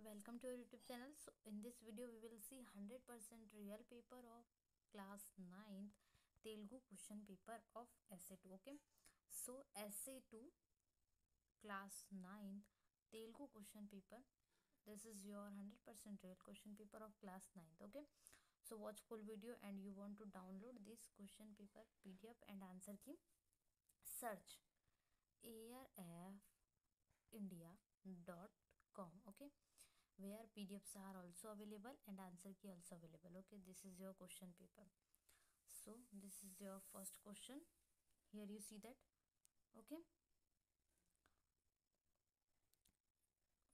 welcome to our youtube channel so in this video we will see 100% real paper of class 9th telugu question paper of sa2 okay so sa2 class 9th telugu question paper this is your 100% real question paper of class 9th okay so watch full video and you want to download this question paper pdf and answer key search arfindia.com okay where pdfs are also available and answer key also available. Okay this is your question paper. So this is your first question. Here you see that. Okay.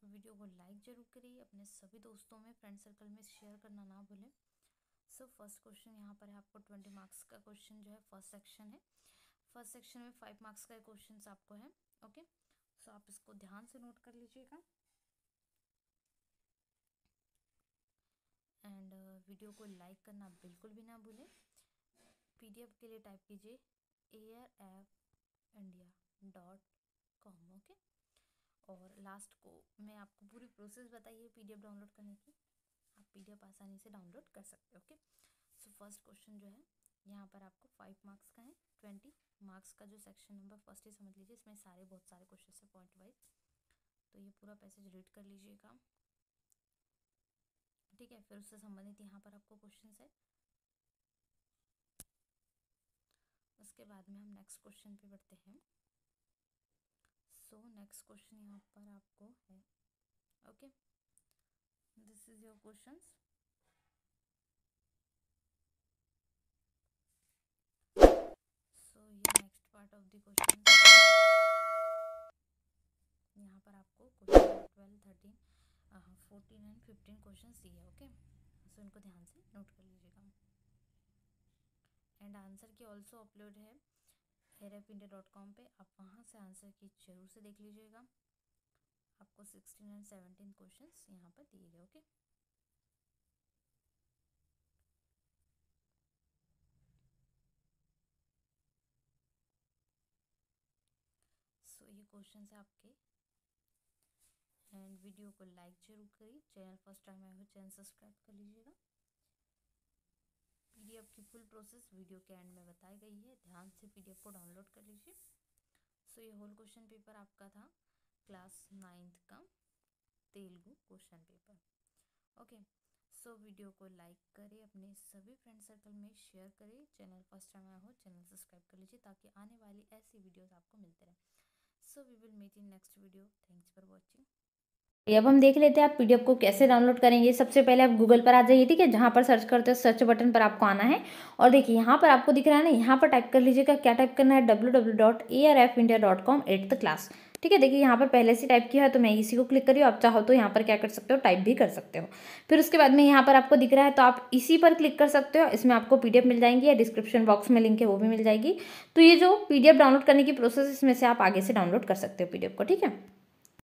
Video को like ज़रूर करिए अपने सभी दोस्तों में friend circle में share करना ना भूलें। सो फ़र्स्ट क्वेश्चन यहाँ पर है आपको ट्वेंटी मार्क्स का क्वेश्चन जो है फ़र्स्ट सेक्शन है। फ़र्स्ट सेक्शन में फाइव मार्क्स का क्वेश्चन आपको है। Okay okay? सो so, आप इसको ध्यान से नोट कर लीजिएगा एंड वीडियो को लाइक करना बिल्कुल भी ना भूलें। पीडीएफ के लिए टाइप कीजिए A air F India dot com okay? और लास्ट को मैं आपको पूरी प्रोसेस बताई बताइए पीडीएफ डाउनलोड करने की। आप पीडीएफ आसानी से डाउनलोड कर सकते हो, ओके? सो फ़र्स्ट क्वेश्चन जो है, यहाँ पर आपको फाइव मार्क्स का है ट्वेंटी मार्क्स का जो सेक्शन नंबर फ़र्स्ट ही समझ लीजिए, इसमें सारे बहुत सारे क्वेश्चन है पॉइंट वाइज तो ये पूरा पैसेज रीड कर लीजिएगा। ठीक है, फिर उससे संबंधित यहाँ पर आपको क्वेश्चन है। उसके बाद में हम नेक्स्ट क्वेश्चन पे बढ़ते हैं। सो नेक्स्ट क्वेश्चन यहाँ पर आपको है। Okay this is your question so ये next part of the question यहाँ पर आपको question twelve thirteen fourteen and fifteen question दिए ओके सो इनको ध्यान से नोट कर लीजिएगा। And answer key also upload है air F India dot com पर आप वहाँ से आंसर की ज़रूर से देख लीजिएगा। आपको सिक्सटीन एंड सेवनटीन क्वेश्चन यहाँ पर दिए गए ओके सो ये क्वेश्चन आपके। एंड वीडियो को लाइक ज़रूर करिए। चैनल फ़र्स्ट टाइम आए हो, चैनल सब्सक्राइब कर लीजिएगा। पीडीएफ की फुल प्रोसेस वीडियो के एंड में बताई गई है। ध्यान से पीडीएफ को डाउनलोड कर लीजिए। सो, ये होल क्वेश्चन पेपर आपका था क्लास नाइन्थ का Telugu question paper okay so video को लाइक करें अपने सभी फ्रेंड सर्कल में शेयर करें चैनल फ़र्स्ट टाइम आया हो चैनल सब्सक्राइब कर लीजिए, ताकि आने वाली ऐसी वीडियोस आपको मिलते रहे। So we will meet in next video thanks for watching अब हम देख लेते हैं आप पीडीएफ को कैसे डाउनलोड करेंगे सबसे पहले आप गूगल पर आ जाइए, ठीक है? जहाँ पर सर्च करते हो, सर्च बटन पर आपको आना है। और देखिए, यहाँ पर आपको दिख रहा है ना, यहाँ पर टाइप कर लीजिएगा, क्या टाइप करना है? W W dot A R F India dot com, at the class. ठीक है? देखिए, यहाँ पर पहले से टाइप किया है तो मैं इसी को क्लिक करी आप चाहो तो यहाँ पर क्या कर सकते हो? टाइप भी कर सकते हो। फिर उसके बाद में यहाँ पर आपको दिख रहा है तो आप इसी पर क्लिक कर सकते हो। इसमें आपको पीडीएफ मिल जाएँगी या डिस्क्रिप्शन बॉक्स में लिंक है, वो भी मिल जाएगी। तो ये जो पीडीएफ डाउनलोड करने की प्रोसेस इसमें से आप आगे से डाउनलोड कर सकते हो पीडीएफ को, ठीक है?